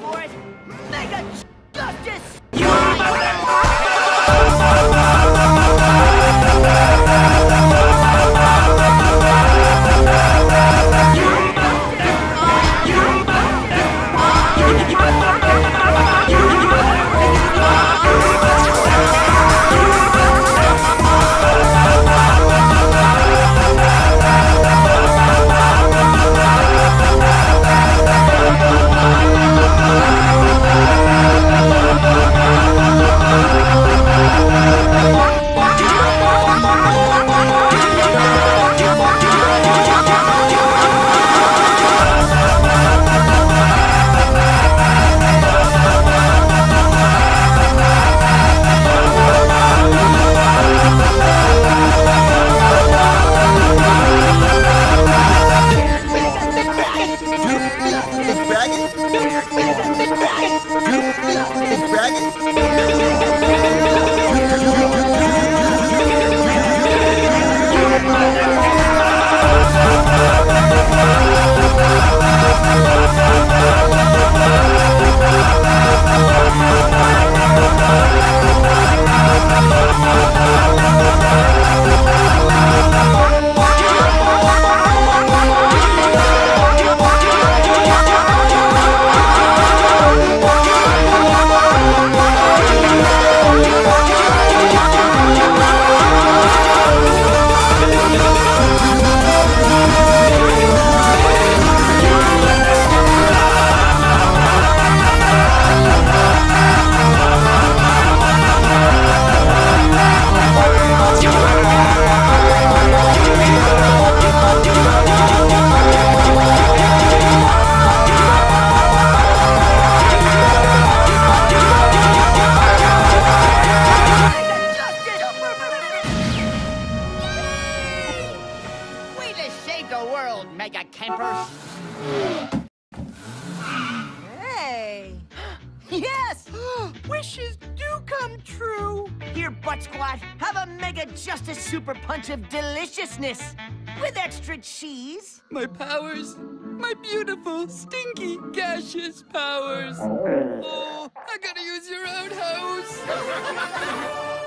for it. Mega Justice! Bag it. Bag it. world, mega campers. Hey. yes! Wishes do come true. Here, Butt Squad, have a mega justice super punch of deliciousness with extra cheese. My powers, my beautiful, stinky, gaseous powers. Oh, I gotta use your own.